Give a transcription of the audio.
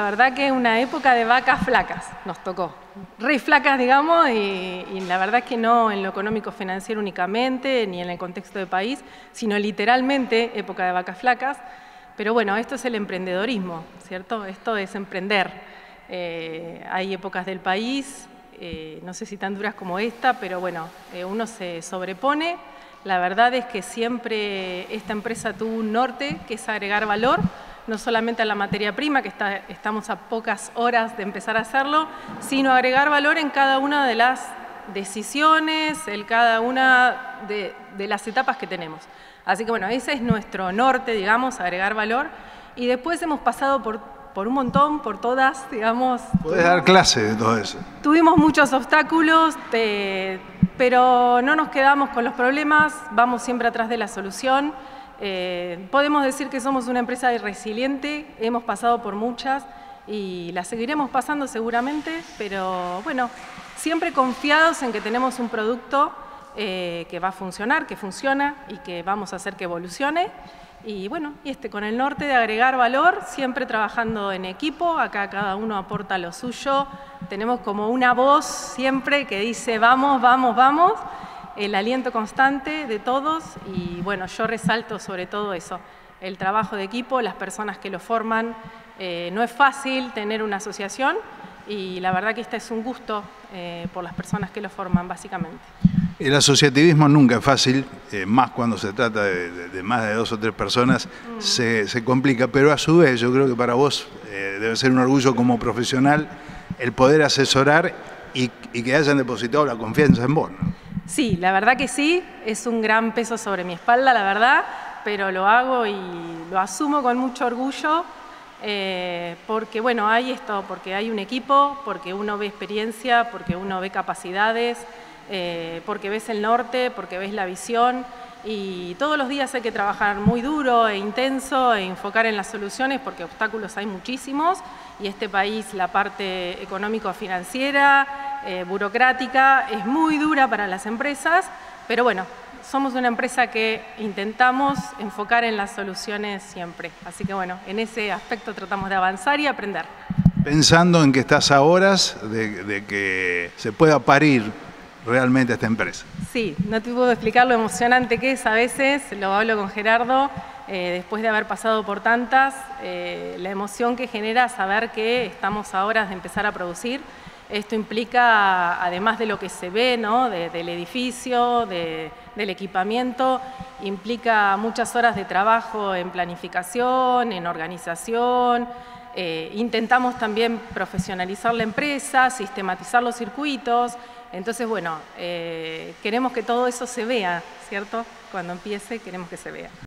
La verdad que una época de vacas flacas nos tocó, re flacas digamos, y, la verdad que no en lo económico financiero únicamente, ni en el contexto de país, sino literalmente época de vacas flacas. Pero bueno, esto es el emprendedorismo, ¿cierto? Esto es emprender. Eh, hay épocas del país, eh, no sé si tan duras como esta, pero bueno, eh, uno se sobrepone. La verdad es que siempre esta empresa tuvo un norte, que es agregar valor, no solamente a la materia prima, que estamos a pocas horas de empezar a hacerlo, sino agregar valor en cada una de las decisiones, en cada una de, las etapas que tenemos. Así que bueno, ese es nuestro norte, digamos, agregar valor. Y después hemos pasado por, por un montón, por todas, digamos. Puedes dar clase de todo eso. Tuvimos muchos obstáculos, pero no nos quedamos con los problemas, vamos siempre atrás de la solución. Eh, podemos decir que somos una empresa resiliente, hemos pasado por muchas y las seguiremos pasando seguramente, pero bueno, siempre confiados en que tenemos un producto eh, que va a funcionar, que funciona y que vamos a hacer que evolucione. Y bueno, y este, con el norte de agregar valor, siempre trabajando en equipo, acá cada uno aporta lo suyo, tenemos como una voz siempre que dice vamos, vamos, vamos, el aliento constante de todos y bueno, yo resalto sobre todo eso, el trabajo de equipo, las personas que lo forman. Eh, no es fácil tener una asociación y la verdad que este es un gusto eh, por las personas que lo forman, básicamente. El asociativismo nunca es fácil, eh, más cuando se trata de, más de dos o tres personas, mm. se, complica, pero a su vez yo creo que para vos debe ser un orgullo como profesional el poder asesorar y, y que hayan depositado la confianza en vos. Sí, la verdad que sí, es un gran peso sobre mi espalda, la verdad, pero lo hago y lo asumo con mucho orgullo, eh, porque bueno, hay esto, porque hay un equipo, porque uno ve experiencia, porque uno ve capacidades, eh, porque ves el norte, porque ves la visión, y todos los días hay que trabajar muy duro e intenso e enfocar en las soluciones porque obstáculos hay muchísimos y este país la parte económico-financiera, eh, burocrática, es muy dura para las empresas, pero bueno, somos una empresa que intentamos enfocar en las soluciones siempre. Así que bueno, en ese aspecto tratamos de avanzar y aprender. Pensando en que estás a horas de que se pueda parir realmente esta empresa. Sí, no te puedo explicar lo emocionante que es a veces, lo hablo con Gerardo, eh, después de haber pasado por tantas, eh, la emoción que genera saber que estamos a horas de empezar a producir. Esto implica, además de lo que se ve, ¿no? del edificio, del equipamiento, implica muchas horas de trabajo en planificación, en organización, eh, intentamos también profesionalizar la empresa, sistematizar los circuitos. Entonces, bueno, queremos que todo eso se vea, ¿cierto? Cuando empiece, queremos que se vea.